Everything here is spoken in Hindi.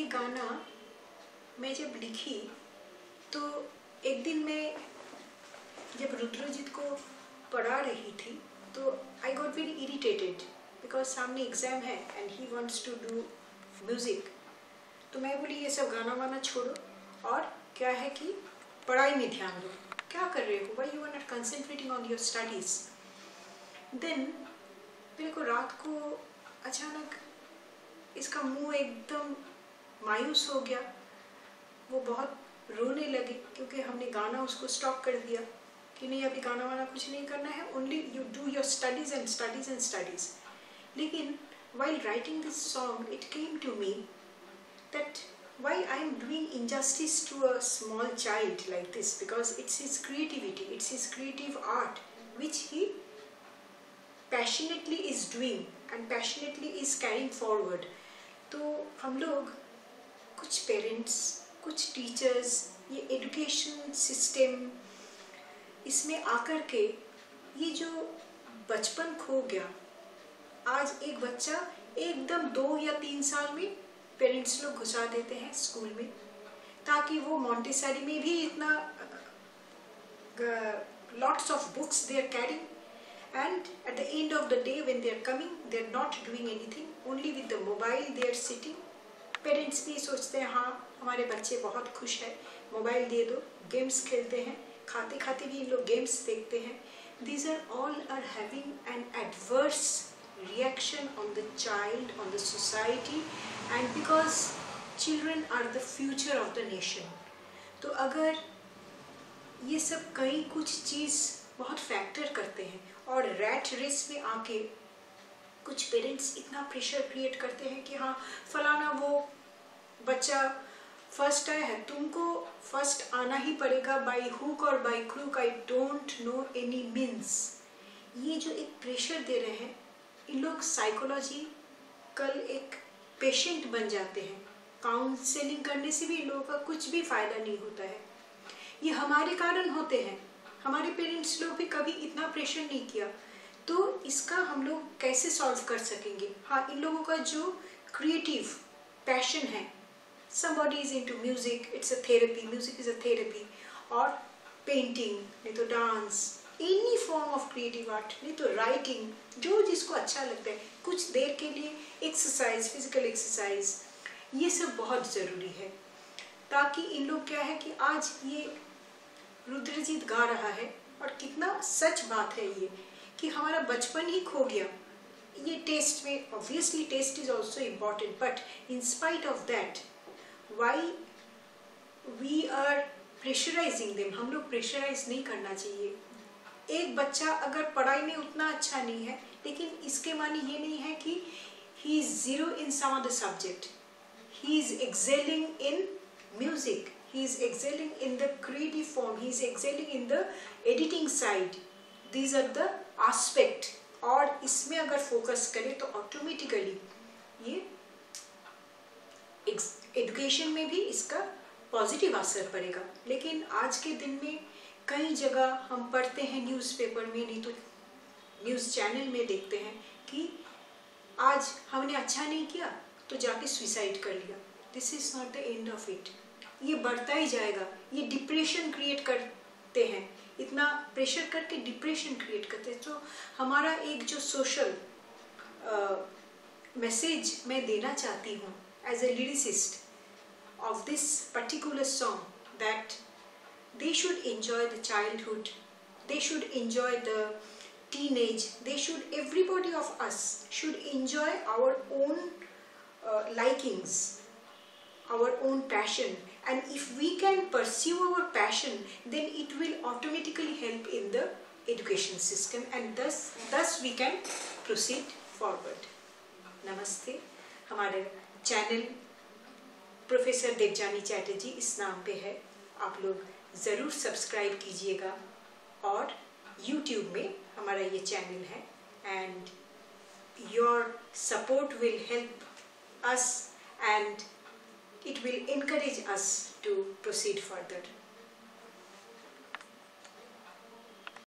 ये गाना मैं जब लिखी तो एक दिन मैं जब रुद्रजीत को पढ़ा रही थी तो I got very irritated because सामने एग्ज़ाम है and he wants to do music तो मैं बोली, ये सब गाना वाना छोड़ो और क्या है कि पढ़ाई में ध्यान दो। क्या कर रहे हो? Why you are not concentrating on your studies then मेरे को रात को अचानक इसका मुँह एकदम मायूस हो गया। वो बहुत रोने लगे क्योंकि हमने गाना उसको स्टॉप कर दिया कि नहीं, अभी गाना वाना कुछ नहीं करना है only you do your studies and studies and studies लेकिन why writing this song it came to me that why I am doing injustice to a small child like this because it's is creativity it's is creative art which he passionately is doing and passionately is carrying forward तो हम लोग कुछ पेरेंट्स कुछ टीचर्स ये एजुकेशन सिस्टम इसमें आकर के ये जो बचपन खो गया, आज एक बच्चा एकदम दो या तीन साल में पेरेंट्स लोग घुसा देते हैं स्कूल में, ताकि वो मॉन्टेसरी में भी इतना lots of books they are carrying and at the end of the day when they are coming they are not doing anything only with the mobile they are sitting parents भी सोचते हैं हाँ हमारे बच्चे बहुत खुश है, मोबाइल दे दो, गेम्स खेलते हैं खाते खाते भी लोग गेम्स देखते हैं। These are all are having an adverse reaction on the child on the society and because children are the future of the nation तो अगर ये सब कई कुछ चीज़ बहुत फैक्टर करते हैं, और रेट रेस में आके कुछ पेरेंट्स इतना प्रेशर क्रिएट करते हैं कि हाँ फलाना वो बच्चा फ़र्स्ट आया है, तुमको फ़र्स्ट आना ही पड़ेगा बाई हुक और by crook I don't know any means ये जो एक प्रेशर दे रहे हैं, इन लोग साइकोलॉजी कल एक पेशेंट बन जाते हैं। काउंसलिंग करने से भी इन लोगों का कुछ भी फ़ायदा नहीं होता है। ये हमारे कारण होते हैं। हमारे पेरेंट्स लोग भी कभी इतना प्रेशर नहीं किया। तो इसका हम लोग कैसे सॉल्व कर सकेंगे? हाँ इन लोगों का जो क्रिएटिव पैशन है, somebody is into music, it's a therapy, music is a therapy or painting, नहीं तो dance any form of creative art नहीं तो राइटिंग जो जिसको अच्छा लगता है, कुछ देर के लिए एक्सरसाइज फ़िज़िकल एक्सरसाइज ये सब बहुत ज़रूरी है। ताकि इन लोग क्या है कि आज ये रुद्रजीत गा रहा है, और कितना सच बात है ये। कि हमारा बचपन ही खो गया। ये टेस्ट में obviously test is also important but in spite of that why we are pressurising them हम लोग प्रेशराइज नहीं करना चाहिए। एक बच्चा अगर पढ़ाई में उतना अच्छा नहीं है, लेकिन इसके माने ये नहीं है कि he is zero in some the subject he is excelling in music he is excelling in the creative form. He is excelling in the editing side. These are the aspect, और इसमें अगर फोकस करें तो ऑटोमेटिकली ये एजुकेशन में भी इसका पॉजिटिव असर पड़ेगा। लेकिन आज के दिन में कई जगह हम पढ़ते हैं न्यूज़पेपर में, नहीं तो न्यूज़ चैनल में देखते हैं कि आज हमने अच्छा नहीं किया तो जाके सुसाइड कर लिया। This is not the end of it ये बढ़ता ही जाएगा। ये डिप्रेशन क्रिएट करते हैं इतना प्रेशर करके डिप्रेशन क्रिएट करते हैं। तो हमारा एक जो सोशल मैसेज uh, मैं देना चाहती हूँ as a lyricist of this particular song that they should enjoy the childhood they should enjoy the teenage they should everybody of us should enjoy our own likings our own passion and if we can pursue our passion then it will automatically help in the education system and thus thus we can proceed forward namaste हमारे चैनल प्रोफेसर देवजानी चैटर्जी इस नाम पे है आप लोग ज़रूर सब्सक्राइब कीजिएगा और यूट्यूब में हमारा ये चैनल है and your support will help us and it will encourage us to proceed further.